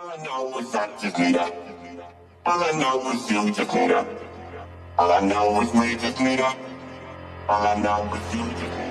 All I know is I just need up. All I know is you just need up. All I know is we just need up. All I know is you just need up.